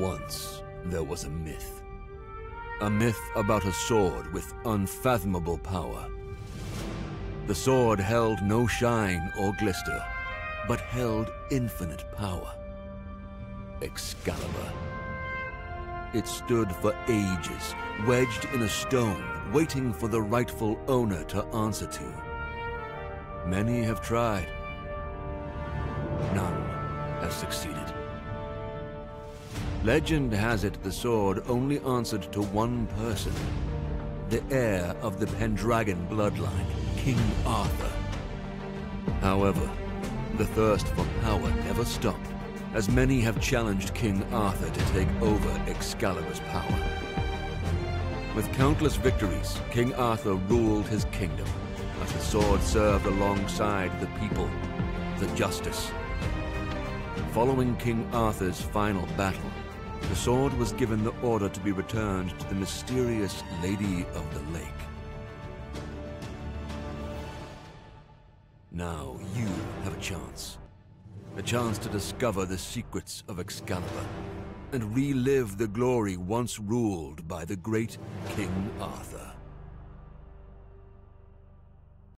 Once there was a myth. A myth about a sword with unfathomable power. The sword held no shine or glister, but held infinite power. Excalibur. It stood for ages, wedged in a stone, waiting for the rightful owner to answer to. Many have tried. None has succeeded. Legend has it the sword only answered to one person. The heir of the Pendragon bloodline, King Arthur. However, the thirst for power never stopped, as many have challenged King Arthur to take over Excalibur's power. With countless victories, King Arthur ruled his kingdom, as the sword served alongside the people, the justice. Following King Arthur's final battle, the sword was given the order to be returned to the mysterious Lady of the Lake. Now you have a chance. A chance to discover the secrets of Excalibur and relive the glory once ruled by the great King Arthur.